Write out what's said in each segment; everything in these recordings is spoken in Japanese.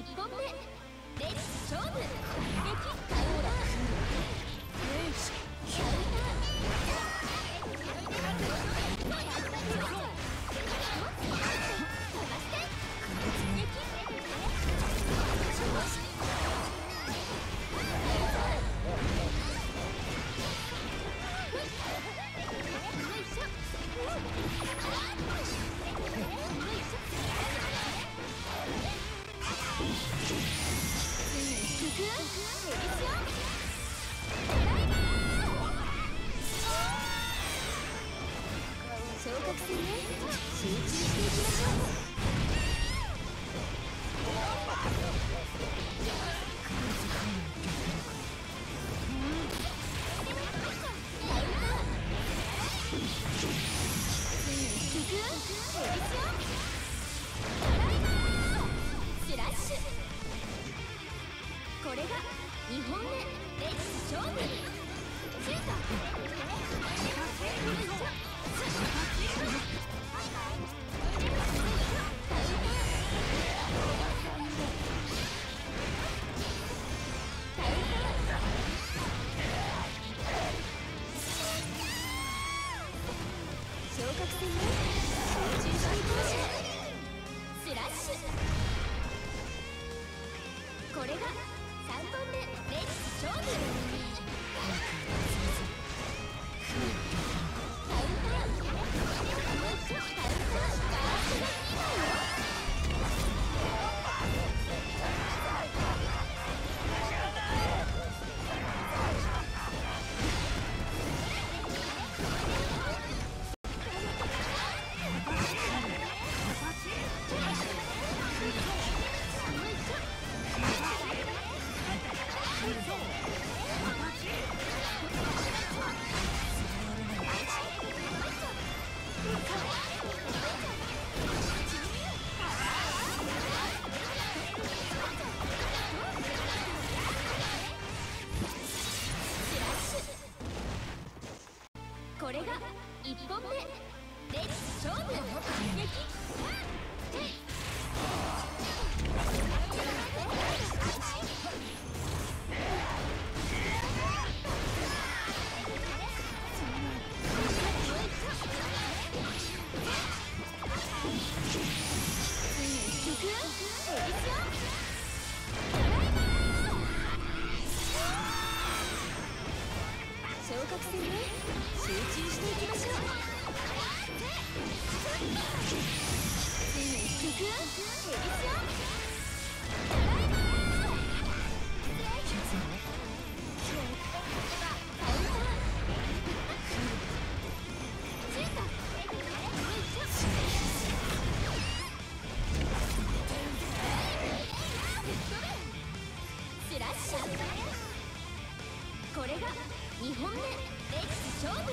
1本目。レッツ勝負。撃開ウンター昇格戦ね集中していきましょうスラッシュこれが2本目レッツ勝負シュートこれが本目レッツ勝負昇これが2本目レッツ勝負。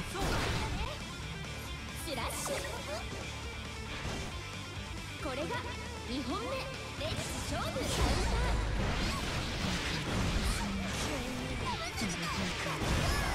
スラッシ。ュこれが2本目レッツ勝負。カウン